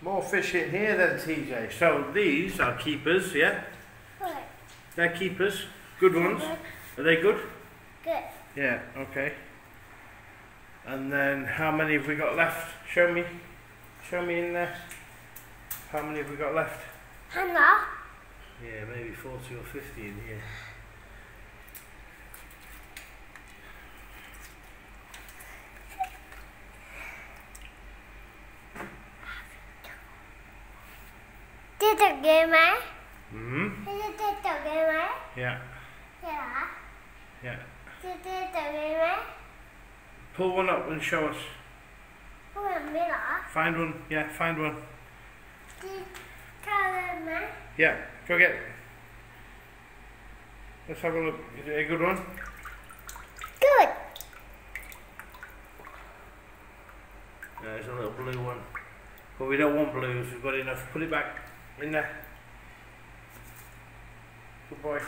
More fish in here then, TJ. So these are keepers, yeah? Good. They're keepers. Good ones. Are they good? Good. Yeah, okay. And then how many have we got left? Show me. Show me in there. How many have we got left? Hello. Yeah, maybe 40 or 50 in here. Tiếp tục game á. hmm Tiếp tiếp tục game á. Yeah, yeah. Tiếp tiếp tục game. Pull one up and show us. Làm biết hả? Find one. Yeah, find one. Tiếp theo lên. Yeah, go get it. Let's have a look. Is it a good one? Good. There's a little blue one. But we don't want blues, we've got enough. Put it back Good boy.